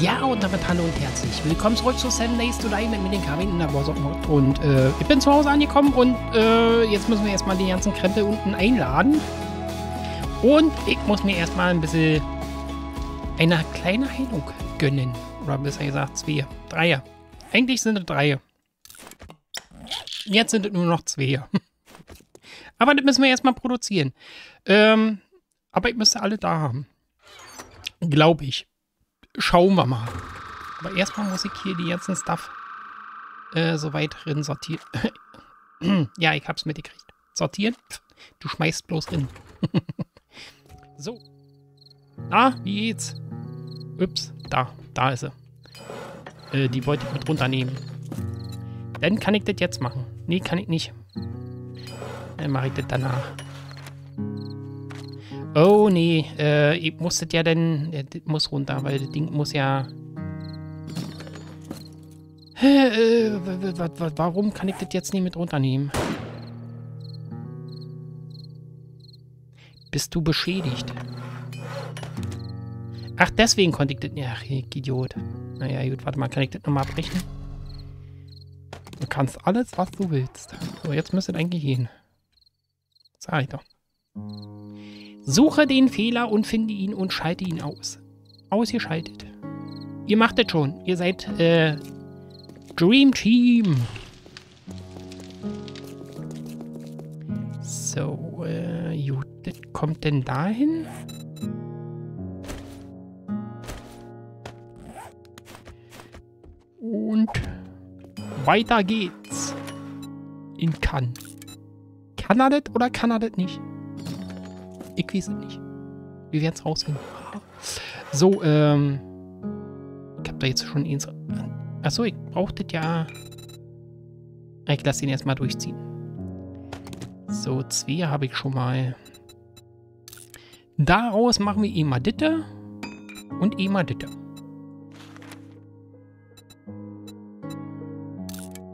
Ja, und damit hallo und herzlich willkommen zurück zu Seven Days to Die mit den Kabinen in der Warzone Und äh, ich bin zu Hause angekommen und äh, jetzt müssen wir erstmal die ganzen Krempel unten einladen. Und ich muss mir erstmal ein bisschen eine kleine Heilung gönnen. Oder besser gesagt zwei. Drei. Eigentlich sind es drei. Jetzt sind es nur noch zwei. aber das müssen wir erstmal produzieren. Ähm, aber ich müsste alle da haben. Glaube ich. Schauen wir mal. Aber erstmal muss ich hier die ganzen Stuff äh, so weit drin sortieren. ja, ich hab's mitgekriegt. Sortieren? Du schmeißt bloß rein. so. Ah, wie geht's? Ups, da, da ist sie. Äh, die wollte ich mit runternehmen. Dann kann ich das jetzt machen. Nee, kann ich nicht. Dann mache ich das danach. Oh, nee. Äh, ich muss das ja dann... Das muss runter, weil das Ding muss ja... Äh, warum kann ich das jetzt nicht mit runternehmen? Bist du beschädigt? Ach, deswegen konnte ich das... Ach, Idiot. Naja, gut, warte mal. Kann ich das nochmal abbrechen? Du kannst alles, was du willst. So, jetzt müsste es eigentlich gehen. Sag ich doch. Suche den Fehler und finde ihn und schalte ihn aus. Ausgeschaltet. Ihr macht das schon. Ihr seid äh, Dream Team. So, äh, gut. Das kommt denn dahin? Und weiter geht's. In Cannes. Kann er das oder kann er das nicht? Ich weiß es nicht. Wir werden es rausfinden. So, ähm. Ich habe da jetzt schon eins. Achso, ich brauche das ja. Ich lasse ihn erstmal durchziehen. So, zwei habe ich schon mal. Daraus machen wir immer Ditte und immer Ditte.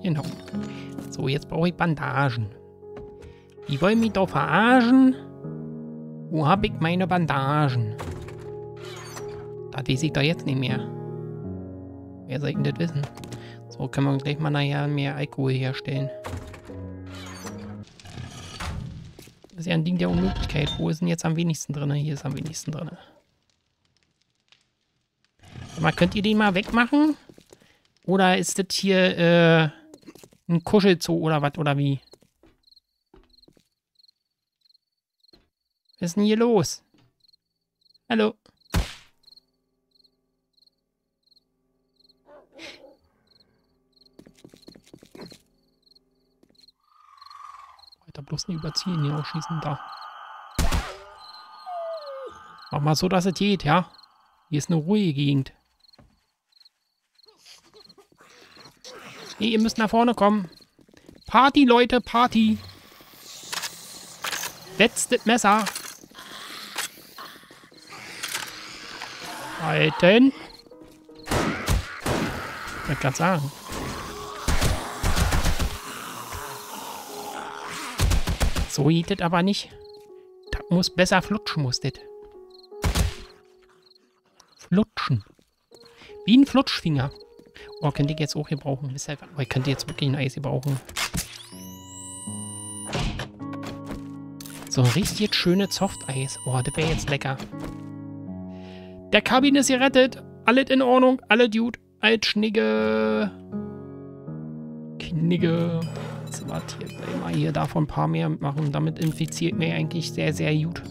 Genau. So, jetzt brauche ich Bandagen. Die wollen mich doch verarschen. Wo habe ich meine Bandagen? Das weiß ich doch jetzt nicht mehr. Wer soll denn das wissen? So, können wir gleich mal nachher mehr Alkohol herstellen. Das ist ja ein Ding der Unmöglichkeit. Wo ist denn jetzt am wenigsten drin? Hier ist am wenigsten drin. Mal, könnt ihr den mal wegmachen? Oder ist das hier äh, ein Kuschelzoo oder was? Oder wie? Was ist denn hier los? Hallo? Weiter bloß nicht überziehen, hier ausschießen, da. Mach mal so, dass es geht, ja? Hier ist eine ruhige Gegend. Nee, ihr müsst nach vorne kommen. Party, Leute, Party. Letztes Messer. Halten. Ich wollte gerade sagen. So geht das aber nicht. Das muss besser flutschen, muss das. Flutschen. Wie ein Flutschfinger. Oh, könnte ich jetzt auch hier brauchen. Oh, ich könnte jetzt wirklich ein Eis hier brauchen. So ein richtig schönes Softeis. Oh, das wäre jetzt lecker. Der Kabin ist gerettet. Alles in Ordnung. Alle Dude. Alt Schnigge. Knigge. Jetzt warte hier gleich mal hier davon ein paar mehr machen. Damit infiziert mir eigentlich sehr, sehr gut.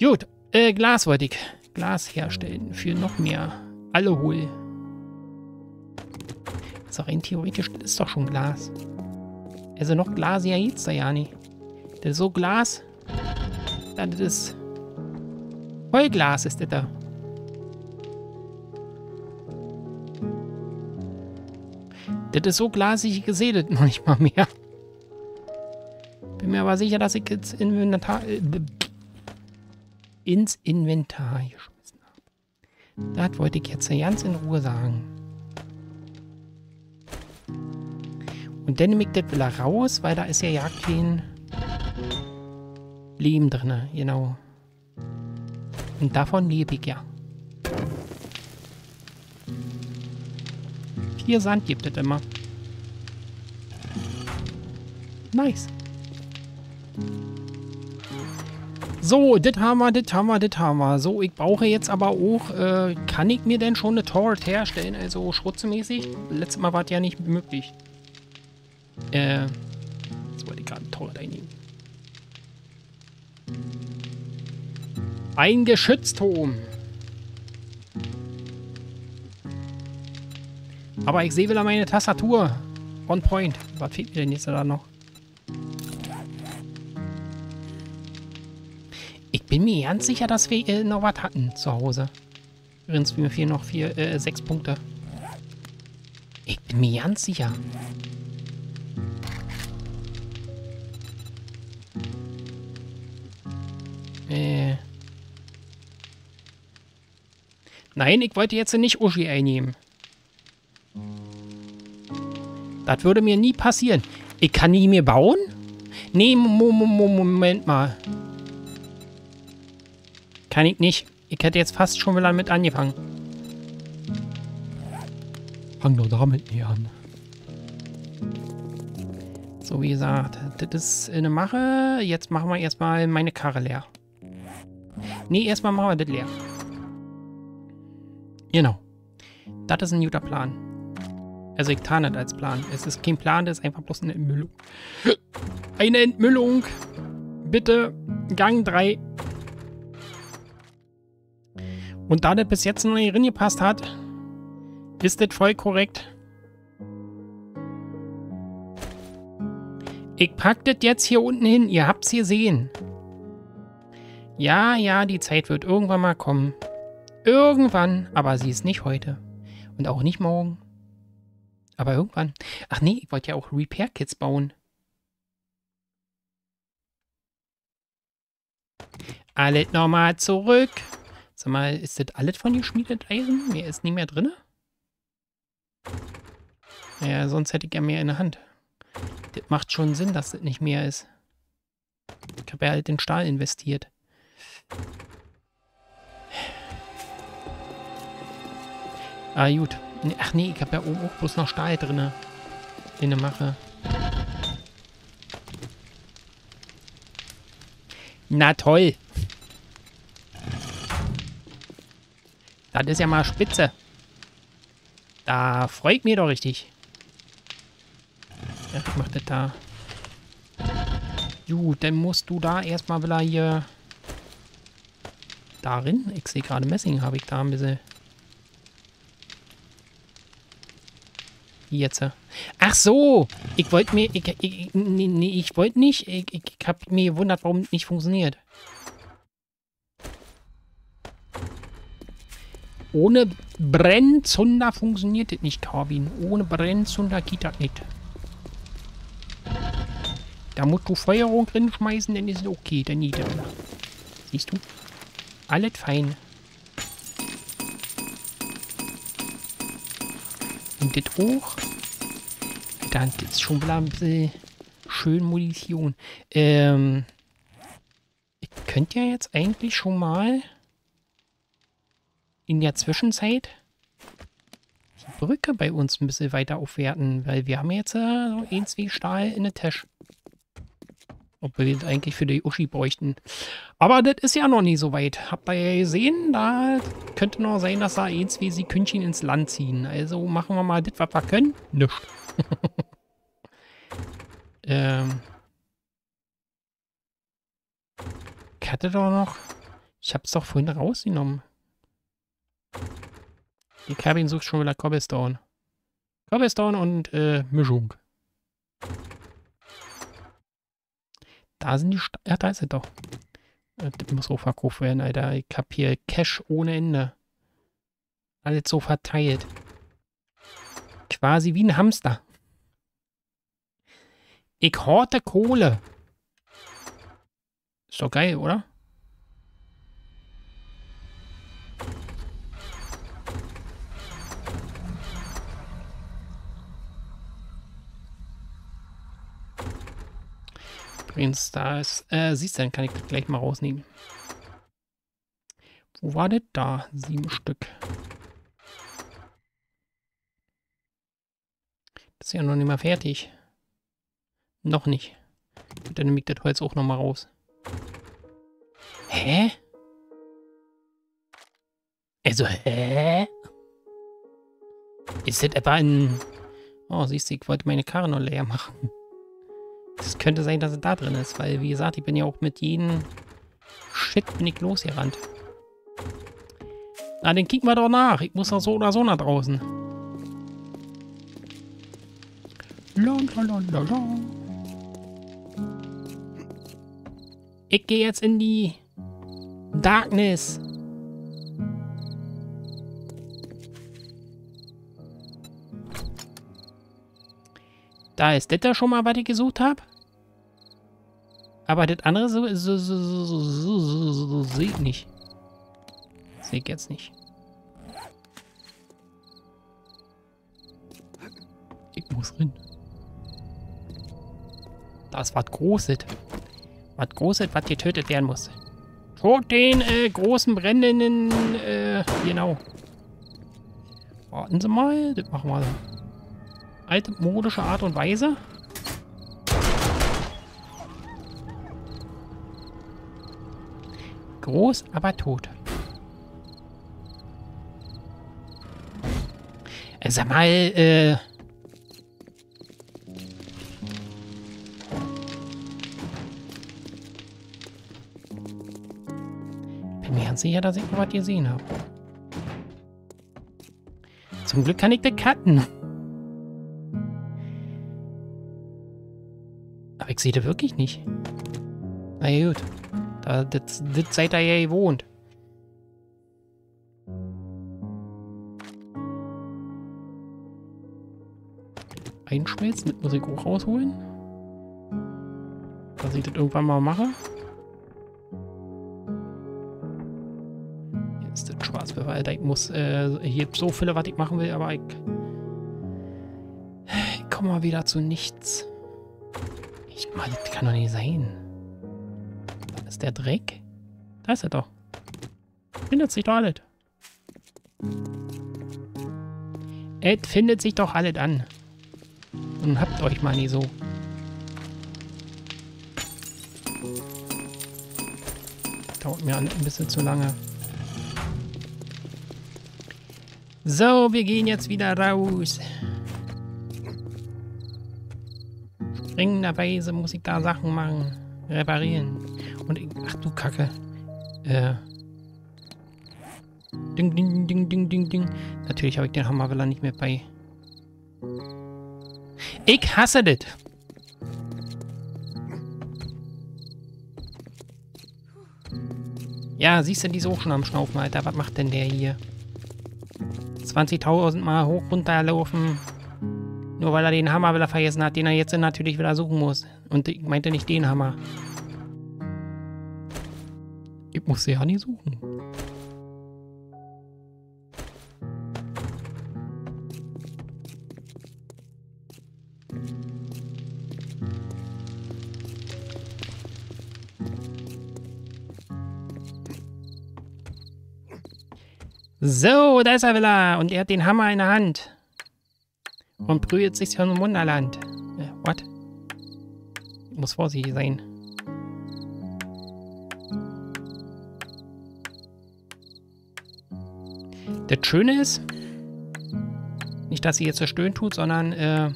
Gut. Äh, Glas wollte ich. Glas herstellen. Für noch mehr. Alkohol. Ist doch rein theoretisch, das ist doch schon Glas. Also noch Glas ja jetzt da ja nicht. Das ist so Glas. Das ist Vollglas ist das da. Das ist so glasig, ich sehe das noch nicht mal mehr. Bin mir aber sicher, dass ich jetzt Inventar, äh, ins Inventar geschmissen habe. Das wollte ich jetzt ganz in Ruhe sagen. Und dann nehme ich das wieder raus, weil da ist ja ja kein Leben drin. Genau. Und davon lebe ich ja. Vier Sand gibt es immer. Nice. So, das haben wir, das haben wir, das haben wir. So, ich brauche jetzt aber auch, äh, kann ich mir denn schon eine Torret herstellen? Also schrutzemäßig? Letztes Mal war es ja nicht möglich. Äh, jetzt wollte ich gerade eine Torret einnehmen. Ein Geschützturm. Aber ich sehe wieder meine Tastatur. On point. Was fehlt mir denn jetzt da noch? Ich bin mir ganz sicher, dass wir äh, noch was hatten zu Hause. Übrigens, mir fehlen noch vier, äh, sechs Punkte. Ich bin mir ganz sicher. Äh. Nein, ich wollte jetzt nicht Uschi einnehmen. Das würde mir nie passieren. Ich kann nie mehr bauen? Nee, Moment mal. Kann ich nicht. Ich hätte jetzt fast schon wieder damit angefangen. Fang doch damit nie an. So, wie gesagt, das ist eine Mache. Jetzt machen wir erstmal meine Karre leer. Nee, erstmal machen wir das leer. Genau. Das ist ein guter Plan. Also ich tarne das als Plan. Es ist kein Plan, das ist einfach bloß eine Entmüllung. Eine Entmüllung. Bitte Gang 3. Und da das bis jetzt noch nicht reingepasst hat, ist das voll korrekt. Ich pack das jetzt hier unten hin. Ihr habt's gesehen. Ja, ja, die Zeit wird irgendwann mal kommen. Irgendwann, aber sie ist nicht heute. Und auch nicht morgen. Aber irgendwann. Ach nee, ich wollte ja auch Repair-Kits bauen. Alles nochmal zurück. Sag mal, ist das alles von geschmiedet Eisen? Mehr ist nie mehr drin? Ja, sonst hätte ich ja mehr in der Hand. Das macht schon Sinn, dass das nicht mehr ist. Ich habe ja halt den Stahl investiert. Ah, gut. Ach nee, ich habe ja oben auch bloß noch Stahl drin. Den ich mache. Na toll. Das ist ja mal spitze. Da freut mich doch richtig. Ja, ich mach das da. Gut, dann musst du da erstmal wieder hier darin. Ich sehe gerade Messing, habe ich da ein bisschen. Jetzt. Ach so, ich wollte mir, ich, ich, nee, nee, ich wollte nicht, ich, ich habe mir gewundert, warum nicht funktioniert. Ohne Brennzunder funktioniert das nicht, Corbin. Ohne Brennzunder geht das nicht. Da musst du Feuerung drin schmeißen, dann ist es okay, dann nicht. Siehst du? Alles fein. Und das hoch. Dann ist schon wieder ein bisschen schön Munition. Ähm, ich könnte ja jetzt eigentlich schon mal in der Zwischenzeit die Brücke bei uns ein bisschen weiter aufwerten, weil wir haben jetzt äh, so ein, zwei Stahl in der Tasche. Ob wir das eigentlich für die Uschi bräuchten. Aber das ist ja noch nie so weit. Habt ihr gesehen, da könnte noch sein, dass da ein, zwei Sekündchen ins Land ziehen. Also machen wir mal das, was wir können. Nichts. ähm. Ich hatte doch noch... Ich hab's doch vorhin rausgenommen. Die Cabin sucht schon wieder Cobblestone. Cobblestone und äh, Mischung. Da sind die... Sta ja, da ist er doch. Äh, das muss auch verkauft werden, Alter. Ich hab hier Cash ohne Ende. Alles so verteilt. Quasi wie ein Hamster. Ich horte Kohle. Ist doch geil, oder? übrigens da ist. Äh, siehst du, dann kann ich das gleich mal rausnehmen. Wo war das da? Sieben Stück. Das ist ja noch nicht mal fertig. Noch nicht. Und dann nehme ich das Holz auch nochmal raus. Hä? Also, hä? Ist das etwa ein... Oh, siehst du, ich wollte meine Karre noch leer machen. Es könnte sein, dass es da drin ist, weil, wie gesagt, ich bin ja auch mit jedem Shit bin ich losgerannt. Na, den kicken wir doch nach. Ich muss doch so oder so nach draußen. Ich gehe jetzt in die Darkness. Da ist das da schon mal, was ich gesucht habe. Aber das andere so, so, so, so, so, so, so, ich nicht. Ich jetzt nicht. Ich muss rein. Das was Großes. Was Großes, was getötet werden muss. Tod den äh, großen brennenden, äh, genau. Warten Sie mal, das machen wir so. Alte modische Art und Weise. Groß, aber tot. Äh, sag mal, äh... Bin mir ganz sicher, dass ich noch was gesehen habe. Zum Glück kann ich das cutten. Sehe das wirklich nicht. Na gut. Da, das, das seid ihr ja gewohnt. Einschmelzen, das muss ich auch rausholen. Dass ich das irgendwann mal mache. Hier ist das Schwarzpfeffer, Alter. Ich muss, äh, hier so viele, was ich machen will, aber ich... Ich komme mal wieder zu nichts. Mann, das kann doch nicht sein ist der Dreck? Da ist er doch. Findet sich doch alles. Es findet sich doch alles an. Und habt euch mal nie so. Dauert mir ein bisschen zu lange. So, wir gehen jetzt wieder raus. Springenderweise muss ich da Sachen machen. Reparieren. Und ich, ach du Kacke. Äh. Ding, ding, ding, ding, ding, ding. Natürlich habe ich den Hammerwiller nicht mehr bei. Ich hasse das. Ja, siehst du, die ist auch schon am Schnaufen, Alter. Was macht denn der hier? 20.000 Mal hoch runterlaufen. Nur weil er den Hammer wieder vergessen hat, den er jetzt natürlich wieder suchen muss. Und ich meinte nicht den Hammer. Ich muss sie ja nie suchen. So, da ist er wieder. Und er hat den Hammer in der Hand. Und brüht sich aus dem Wunderland. Äh, what? Ich muss vorsichtig sein. Das Schöne ist, nicht, dass sie jetzt zerstören tut, sondern äh,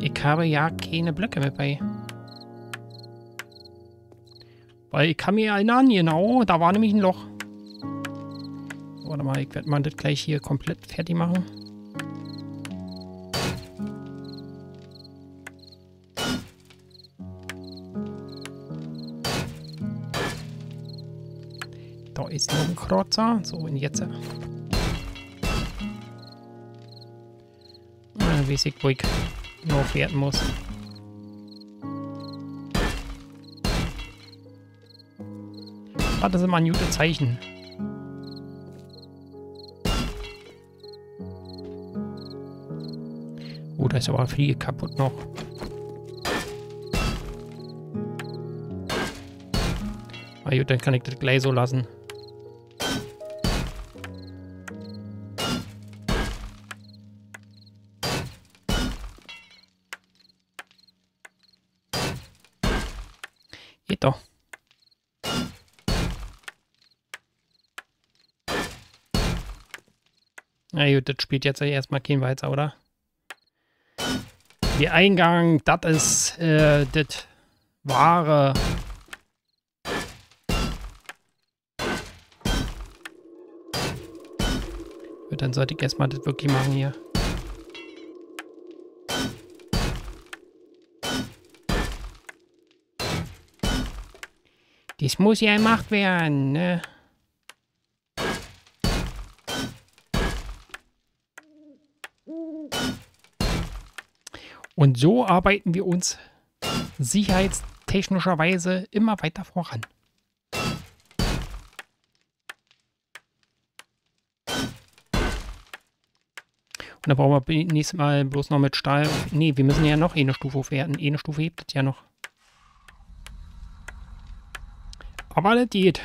ich habe ja keine Blöcke mit bei. Weil ich kann mich erinnern, genau, da war nämlich ein Loch. Warte mal, ich werde mal das gleich hier komplett fertig machen. Ist noch ein Krotzer. So, und jetzt. Äh, ich, wo ich noch werden muss. Ah, das ist immer ein gutes Zeichen. Oh, da ist aber Fliege kaputt noch. Ah gut, dann kann ich das gleich so lassen. Gut, das spielt jetzt erstmal kein Weizer, oder? Der Eingang, das ist äh, das wahre. Dann sollte ich erstmal das wirklich machen hier. Das muss ja gemacht werden, ne? Und so arbeiten wir uns sicherheitstechnischerweise immer weiter voran. Und dann brauchen wir nächstes Mal bloß noch mit Stahl. Nee, wir müssen ja noch eine Stufe aufwerten. Eine Stufe hebt es ja noch. Aber das geht.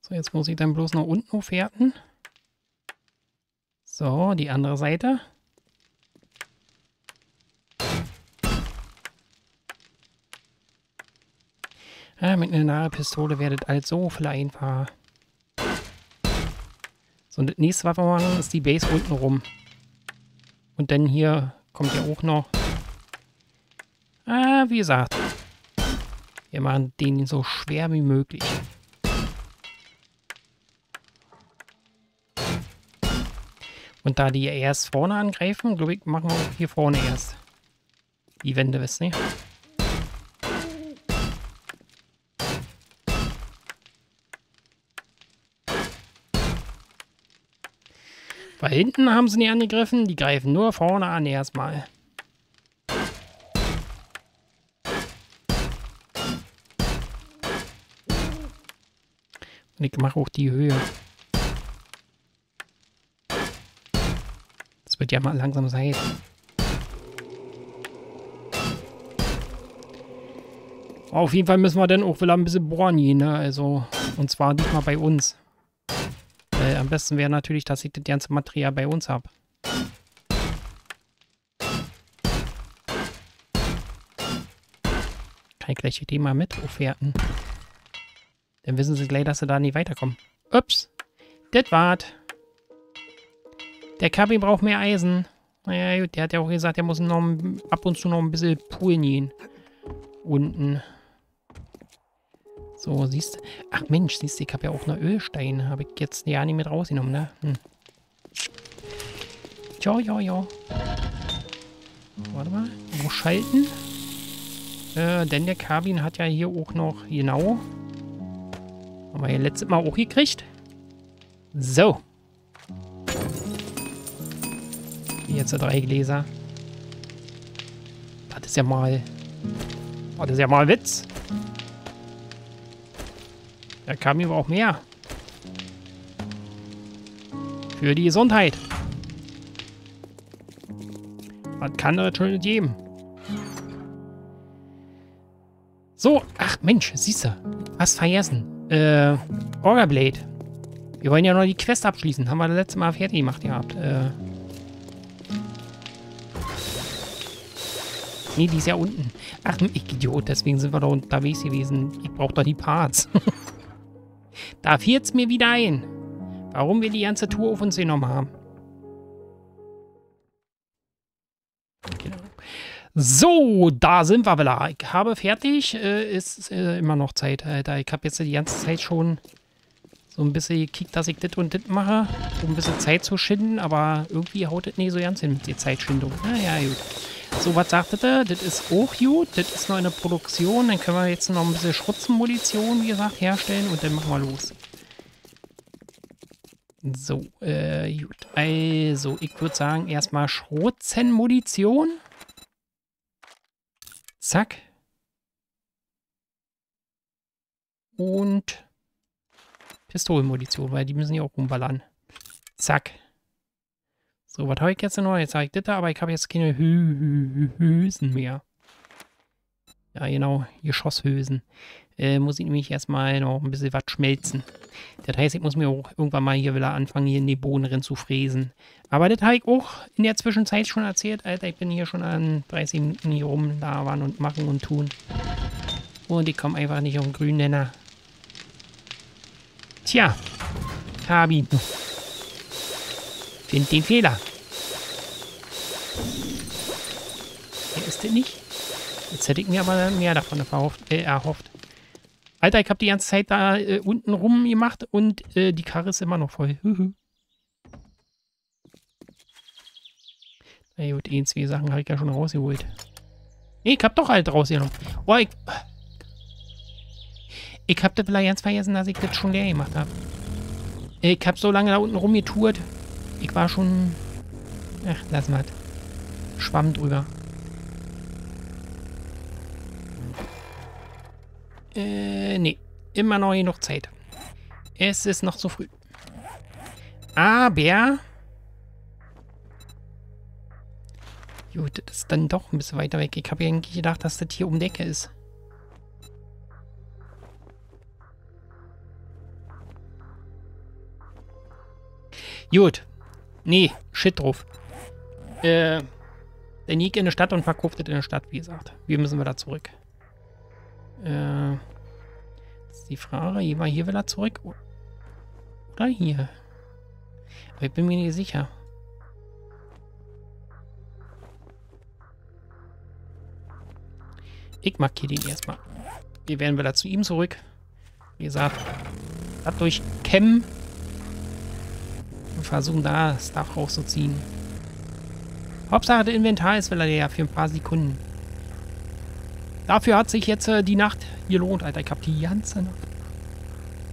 So, jetzt muss ich dann bloß noch unten aufwerten. So, die andere Seite. Ja, mit einer Nahpistole werdet alles so viel einfacher. So, und das nächste, was wir machen, ist die Base unten rum. Und dann hier kommt ja auch noch. Ah, wie gesagt. Wir machen den so schwer wie möglich. Und da die erst vorne angreifen, glaube ich, machen wir auch hier vorne erst. Die Wände, wisst ihr? Weil hinten haben sie nicht angegriffen, die greifen nur vorne an erstmal. Und ich mache auch die Höhe. Das wird ja mal langsam sein. Auf jeden Fall müssen wir dann auch wieder ein bisschen bohren gehen, ne? Also, und zwar diesmal bei uns. Äh, am besten wäre natürlich, dass ich das ganze Material bei uns habe. Kann ich gleich die mal mit aufwerten. Dann wissen sie gleich, dass sie da nicht weiterkommen. Ups. Das war's. Der Kabi braucht mehr Eisen. Naja, gut, der hat ja auch gesagt, er muss noch ab und zu noch ein bisschen poolen gehen. Unten. So, siehst du. Ach Mensch, siehst du, ich habe ja auch noch Ölsteine. Habe ich jetzt ja nicht mit rausgenommen, ne? Hm. Ja, ja, ja. Warte mal. Wo schalten? Äh, denn der Kabin hat ja hier auch noch, genau. Haben wir ja letztes Mal auch gekriegt. So. Jetzt drei Gläser. Das ist ja mal... Das ist ja mal Witz. Da kam aber auch mehr. Für die Gesundheit. Was kann das schon geben? So, ach Mensch, siehst du, hast vergessen. Äh, Orgablade. Wir wollen ja noch die Quest abschließen. Haben wir das letzte Mal fertig gemacht gehabt. Äh. Nee, die ist ja unten. Ach, ich Idiot, deswegen sind wir da unterwegs gewesen. Ich brauche doch die Parts. Da fiel es mir wieder ein, warum wir die ganze Tour auf uns genommen haben. So, da sind wir wieder. Ich habe fertig. Äh, ist äh, immer noch Zeit, Alter. Ich habe jetzt die ganze Zeit schon so ein bisschen gekickt, dass ich das und das mache, um ein bisschen Zeit zu schinden, aber irgendwie haut das nicht so ganz hin mit der Zeitschindung. Naja, gut. So, was sagte der? Das ist auch gut. Das ist noch in der Produktion. Dann können wir jetzt noch ein bisschen Schrutzenmunition, wie gesagt, herstellen und dann machen wir los. So, äh, gut. Also, ich würde sagen, erstmal Schrotzenmunition. Zack. Und Pistolenmunition, weil die müssen ja auch rumballern. Zack. So, was habe ich jetzt noch? Jetzt habe ich das da, aber ich habe jetzt keine Hülsen mehr. Ja, genau, Geschosshülsen. Äh, muss ich nämlich erstmal noch ein bisschen was schmelzen. Das heißt, ich muss mir auch irgendwann mal hier wieder anfangen, hier in die Bohnen drin zu fräsen. Aber das habe ich auch in der Zwischenzeit schon erzählt, Alter. Ich bin hier schon an 30 Minuten hier rum, da waren und machen und tun. Und ich komme einfach nicht auf den grünen Nenner. Tja, Kabi. Find den Fehler. Wer ist denn nicht? Jetzt hätte ich mir aber mehr davon erhofft. Äh, erhofft. Alter, ich habe die ganze Zeit da äh, unten rum gemacht und äh, die Karre ist immer noch voll. Na gut, ein, zwei Sachen habe ich ja schon rausgeholt. Nee, ich hab doch halt rausgenommen. Oh, ich... Ich hab das vielleicht ganz vergessen, dass ich das schon leer gemacht habe. Ich hab so lange da unten rumgetourt. Ich war schon... Ach, lass mal. Schwamm drüber. Äh, nee. Immer noch genug Zeit. Es ist noch zu früh. Aber... Gut, das ist dann doch ein bisschen weiter weg. Ich habe eigentlich gedacht, dass das hier um die Ecke ist. Gut. Nee, shit drauf. Äh, der Nick in der Stadt und verkauft es in der Stadt, wie gesagt. Wir müssen wieder zurück. Äh, das ist die Frage. Hier war hier wieder zurück. Oder hier? Aber ich bin mir nicht sicher. Ich markiere den erstmal. Wir werden wieder zu ihm zurück. Wie gesagt, das durchkämmen. Und versuchen da das Dach rauszuziehen. Hauptsache, der Inventar ist will ja für ein paar Sekunden. Dafür hat sich jetzt äh, die Nacht gelohnt, Alter. Ich habe die ganze Nacht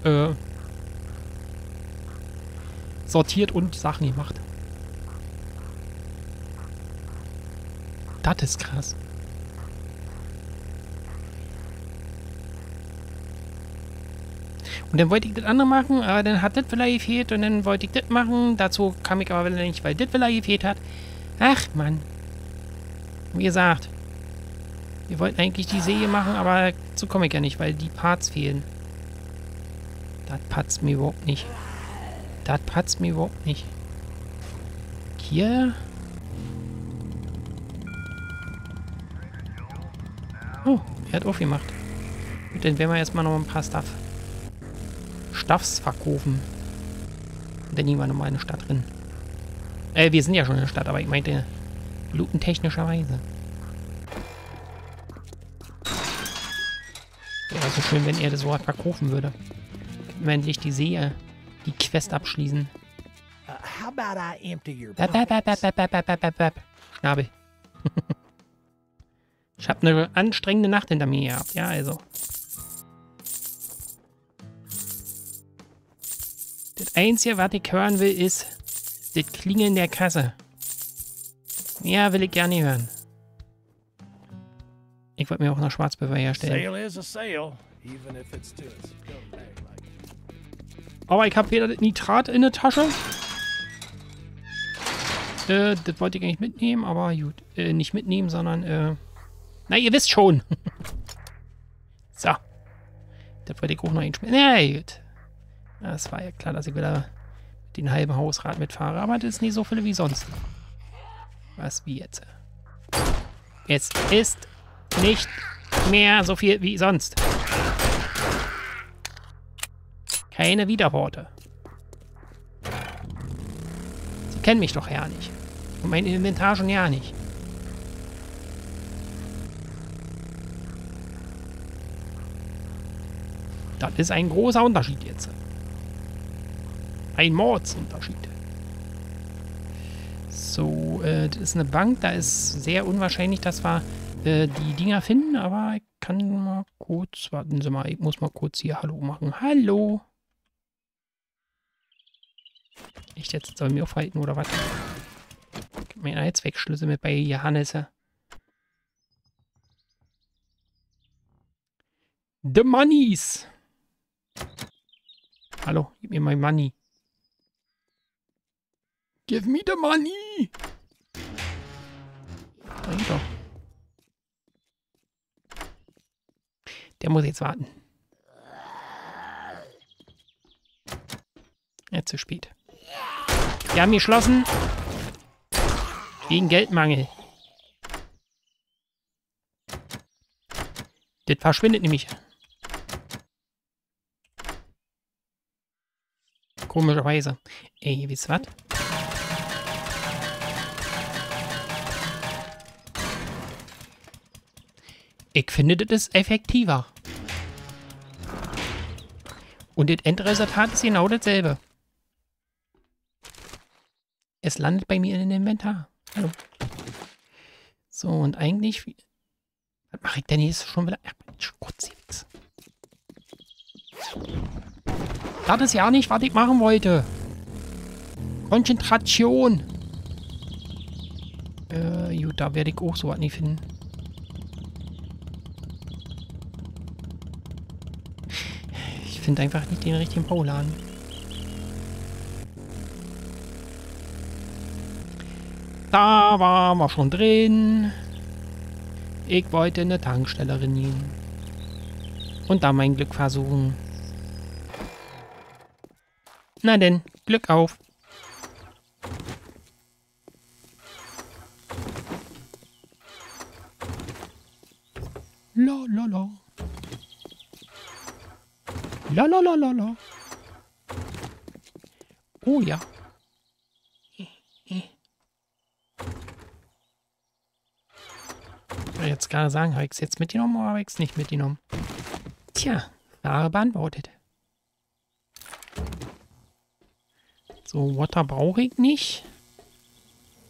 äh, sortiert und Sachen gemacht. Das ist krass. Und dann wollte ich das andere machen, aber dann hat das vielleicht gefehlt und dann wollte ich das machen. Dazu kam ich aber nicht, weil das vielleicht gefehlt hat. Ach, Mann. Wie gesagt, wir wollten eigentlich die Säge machen, aber dazu komme ich ja nicht, weil die Parts fehlen. Das patzt mir überhaupt nicht. Das patzt mir überhaupt nicht. Hier... Oh, er hat aufgemacht. Gut, dann werden wir erstmal noch ein paar Stuff Stuffs verkaufen. Und dann nehmen wir nochmal in eine Stadt drin. Äh, wir sind ja schon in der Stadt, aber ich meinte lootentechnischerweise. Wäre so schön, wenn er das so verkaufen würde. Könnten wir endlich die See, die Quest abschließen. Schnabel. ich habe eine anstrengende Nacht hinter mir gehabt. Ja, also. Das Einzige, was ich hören will, ist das Klingeln der Kasse. Ja, will ich gerne hören. Ich wollte mir auch noch Schwarzpulver herstellen. Aber ich habe wieder das Nitrat in der Tasche. Äh, das wollte ich eigentlich mitnehmen, aber gut. Äh, nicht mitnehmen, sondern, äh... Na, ihr wisst schon. so. Das wollte ich auch noch einschmieren. Na, gut. Es war ja klar, dass ich wieder den halben Hausrat mitfahre, aber das ist nicht so viele wie sonst. Was wie jetzt? Es ist nicht mehr so viel wie sonst. Keine Widerworte. Sie kennen mich doch ja nicht. Und mein Inventar schon ja nicht. Das ist ein großer Unterschied jetzt. Ein Mordsunterschied. So, äh, das ist eine Bank. Da ist sehr unwahrscheinlich, dass wir äh, die Dinger finden. Aber ich kann mal kurz, warten Sie mal, ich muss mal kurz hier Hallo machen. Hallo. Ich jetzt soll mir aufhalten oder was? Gib mir einen Zweckschlüssel mit bei Johannes. The Moneys. Hallo, gib mir mein Money. Give me the money! Bring doch. Der muss jetzt warten. Ja, zu spät. Wir haben geschlossen. Wegen Geldmangel. Das verschwindet nämlich. Komischerweise. Ey, wisst ihr was? Ich finde, das ist effektiver. Und das Endresultat ist genau dasselbe. Es landet bei mir in den Inventar. Hallo. So, und eigentlich... Was mache ich denn jetzt schon wieder? Ach, Gott, jetzt. Das ist ja nicht, was ich machen wollte. Konzentration. Äh, gut, da werde ich auch so was nicht finden. Ich finde einfach nicht den richtigen Bauladen. Da waren wir schon drin. Ich wollte eine Tankstelle nehmen. Und da mein Glück versuchen. Na denn, Glück auf. La la la. La la la la la. Oh ja. Ich wollte jetzt gerade sagen, habe ich es jetzt mitgenommen oder habe ich es nicht mitgenommen? Tja, Frage beantwortet. So, Water brauche ich nicht.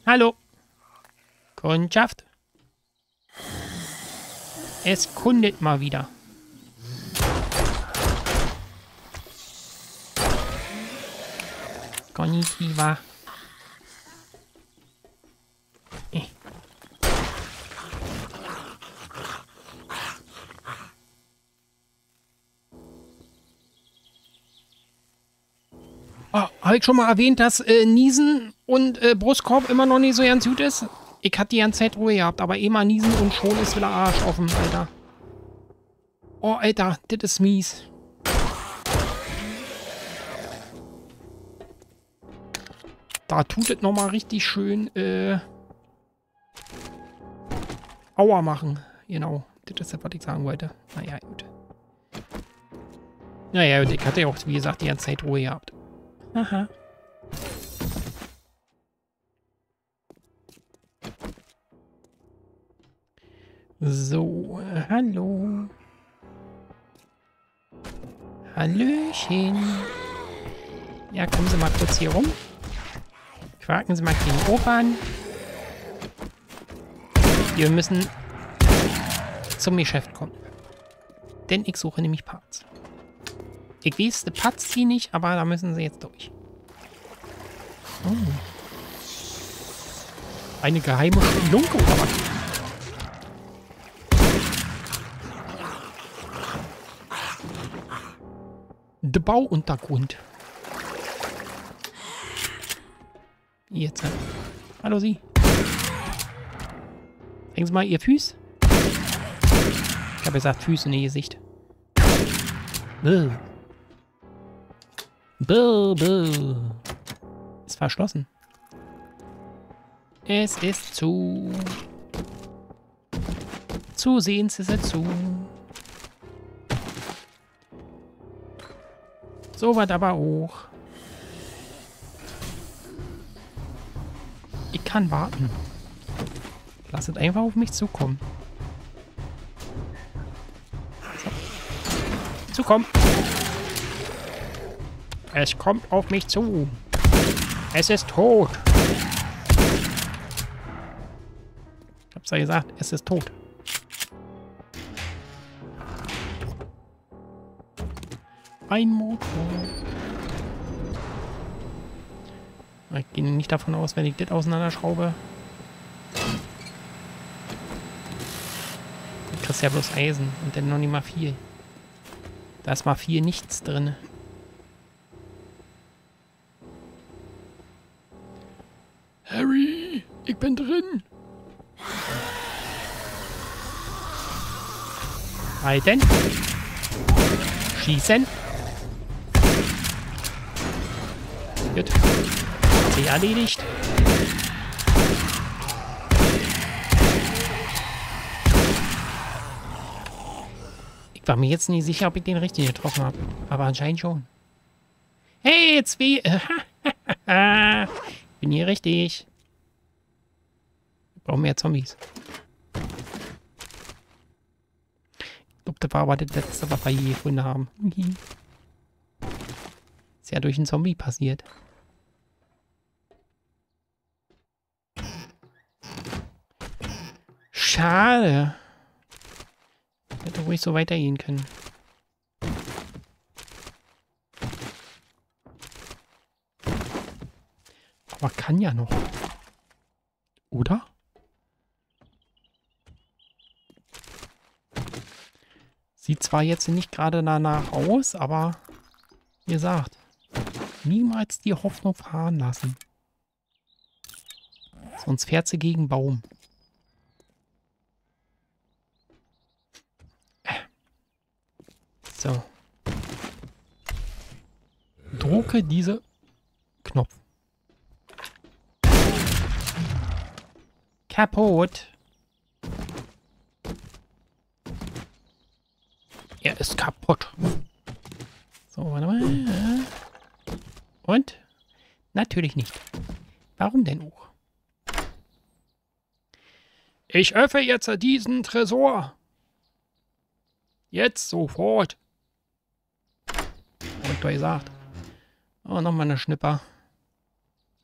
Hallo. Kundschaft. Es kundet mal wieder. Konnichiwa. Eh. Oh, habe ich schon mal erwähnt, dass äh, Niesen und äh, Brustkorb immer noch nicht so ganz gut ist? Ich hatte die ganze Zeit Ruhe gehabt, aber mal niesen und schon ist wieder Arsch offen, Alter. Oh, Alter, das ist mies. Da tut es nochmal richtig schön, äh... Aua machen. Genau, das ist das, was ich sagen wollte. Naja, gut. Naja, ich hatte ja auch, wie gesagt, die ganze Zeit Ruhe gehabt. Aha. So, äh, hallo. Hallöchen. Ja, kommen Sie mal kurz hier rum. Quaken Sie mal gegen Opern. Wir müssen zum Geschäft kommen. Denn ich suche nämlich Parts. Ich weiß, die Parts die nicht, aber da müssen Sie jetzt durch. Oh. Eine geheime was? Der Bauuntergrund. Jetzt. Hallo Sie. Zeigen Sie mal Ihr Füß. Ich habe gesagt Füße Ihr Gesicht. Bäh. Bäh, bäh. Ist verschlossen. Es ist zu. Zusehen Sie es zu. So was aber auch. Kann warten. Lasst einfach auf mich zukommen. So. Zukommen. Es kommt auf mich zu. Es ist tot. Ich hab's ja gesagt, es ist tot. Ein Motor. Ich gehe nicht davon aus, wenn ich das auseinanderschraube. Du kriegst ja bloß Eisen und dann noch nicht mal viel. Da ist mal viel nichts drin. Harry, ich bin drin. Halten. Schießen. Gut. Sich erledigt. war mir jetzt nicht sicher, ob ich den richtig getroffen habe. Aber anscheinend schon. Hey, jetzt wie... Bin hier richtig. Wir brauchen mehr Zombies. Ich glaube, das war aber das letzte, was wir je gefunden haben. Ist ja durch einen Zombie passiert. Schade. Hätte ruhig so weitergehen können. Aber kann ja noch. Oder? Sieht zwar jetzt nicht gerade danach aus, aber wie gesagt, niemals die Hoffnung fahren lassen. Sonst fährt sie gegen Baum. So. Drucke diese Knopf. Kaputt. Er ist kaputt. So, warte mal. Und? Natürlich nicht. Warum denn auch? Ich öffne jetzt diesen Tresor. Jetzt sofort. Ich gesagt. Oh, nochmal eine Schnipper.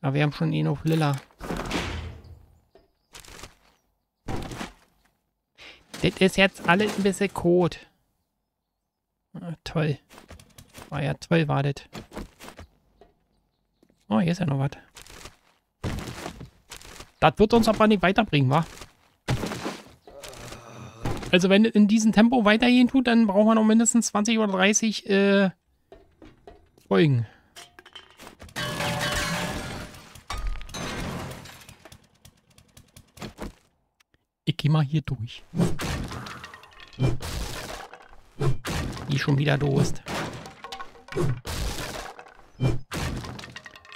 Aber wir haben schon ihn auf Lilla. Das ist jetzt alles ein bisschen Code. Ah, toll. War ja toll, war das. Oh, hier ist ja noch was. Das wird uns aber nicht weiterbringen, wa? Also wenn in diesem Tempo weitergehen tut, dann brauchen wir noch mindestens 20 oder 30 äh, Folgen. Ich gehe mal hier durch. Die schon wieder Durst.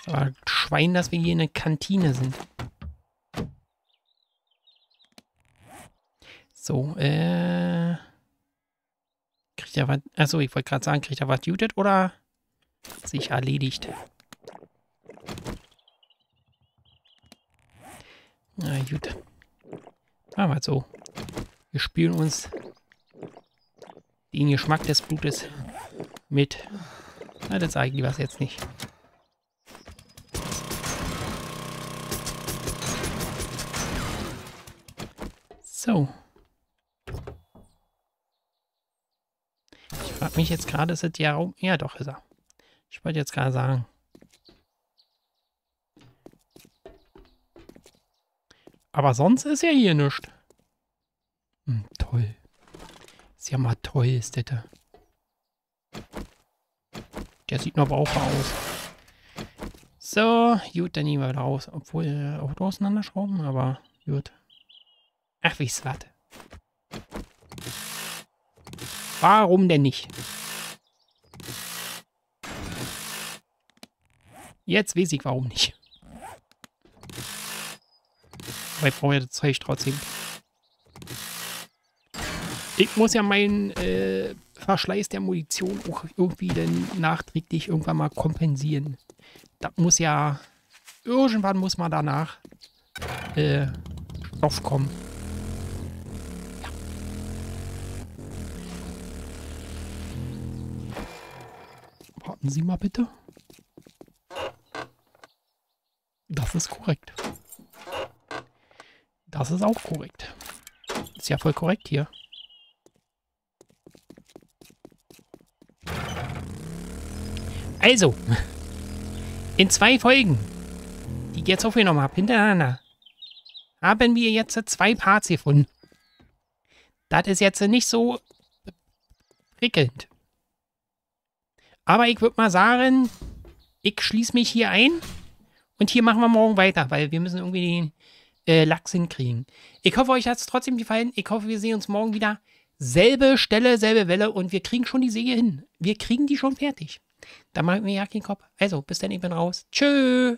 Aber Schwein, dass wir hier in der Kantine sind. So, äh. Kriegt er was. Achso, ich wollte gerade sagen, kriegt er was Judith oder sich erledigt? Na gut. Machen wir so. Wir spielen uns den Geschmack des Blutes mit. Na, das sage ich lieber jetzt nicht. So. Ich frage mich jetzt gerade, ist es ja Raum? Ja, doch, ist er. Ich wollte jetzt gerade sagen. Aber sonst ist ja hier nichts. Hm, toll. Ist ja mal toll, ist das. Der sieht noch Baucher aus. So, gut, dann nehmen wir raus. Obwohl, äh, auch auseinanderschrauben, aber gut. Ach, wie es warte. Warum denn nicht? Jetzt weiß ich, warum nicht. Aber ich brauche ja das Zeug trotzdem. Ich muss ja meinen äh, Verschleiß der Munition auch irgendwie dann nachträglich irgendwann mal kompensieren. Das muss ja... Irgendwann muss man danach äh, Stoff kommen. Warten Sie mal bitte. Das ist korrekt. Das ist auch korrekt. Ist ja voll korrekt hier. Also, in zwei Folgen, die ich jetzt aufgenommen habe, hintereinander, haben wir jetzt zwei Parts gefunden. Das ist jetzt nicht so prickelnd. Aber ich würde mal sagen, ich schließe mich hier ein und hier machen wir morgen weiter, weil wir müssen irgendwie den äh, Lachs hinkriegen. Ich hoffe, euch hat es trotzdem gefallen. Ich hoffe, wir sehen uns morgen wieder. Selbe Stelle, selbe Welle und wir kriegen schon die Säge hin. Wir kriegen die schon fertig. Da mache ich mir ja keinen Kopf. Also, bis dann, ich bin raus. Tschö.